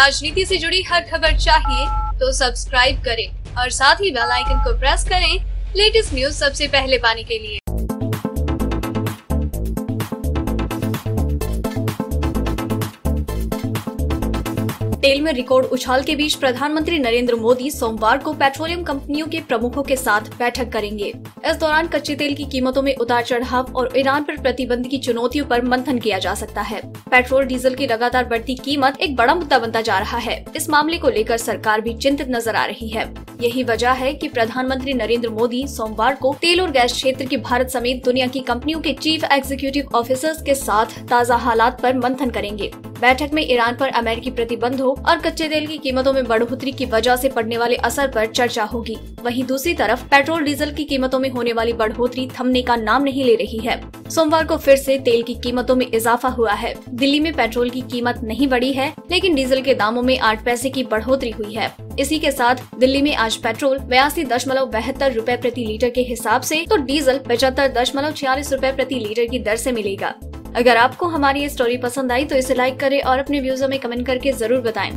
राजनीति से जुड़ी हर खबर चाहिए तो सब्सक्राइब करें और साथ ही बेल आइकन को प्रेस करें। लेटेस्ट न्यूज़ सबसे पहले पाने के लिए। तेल में रिकॉर्ड उछाल के बीच प्रधानमंत्री नरेंद्र मोदी सोमवार को पेट्रोलियम कंपनियों के प्रमुखों के साथ बैठक करेंगे। इस दौरान कच्चे तेल की कीमतों में उतार चढ़ाव और ईरान पर प्रतिबंध की चुनौतियों पर मंथन किया जा सकता है। पेट्रोल, डीजल की लगातार बढ़ती कीमत एक बड़ा मुद्दा बनता जा रहा है। इस मामले को लेकर सरकार भी चिंतित नज़र आ रही है। यही वजह है कि प्रधानमंत्री नरेंद्र मोदी सोमवार को तेल और गैस क्षेत्र की भारत समेत दुनिया की कंपनियों के चीफ एग्जीक्यूटिव ऑफिसर्स के साथ ताज़ा हालात पर मंथन करेंगे। बैठक में ईरान पर अमेरिकी प्रतिबंधों और कच्चे तेल की कीमतों में बढ़ोतरी की वजह से पड़ने वाले असर पर चर्चा होगी। वहीं दूसरी तरफ़ पेट्रोल, डीजल की कीमतों में होने वाली बढ़ोतरी थमने का नाम नहीं ले रही है। सोमवार को फिर से तेल की कीमतों में इजाफा हुआ है। दिल्ली में पेट्रोल की कीमत नहीं बढ़ी है, लेकिन डीजल के दामों में आठ पैसे की बढ़ोतरी हुई है। इसी के साथ दिल्ली में आज पेट्रोल बयासी दशमलव बहत्तर रूपए प्रति लीटर के हिसाब से तो डीजल पचहत्तर दशमलव छियालीस रूपए प्रति लीटर की दर से मिलेगा। अगर आपको हमारी ये स्टोरी पसंद आई तो इसे लाइक करें और अपने व्यूज़ में कमेंट करके ज़रूर बताएँ।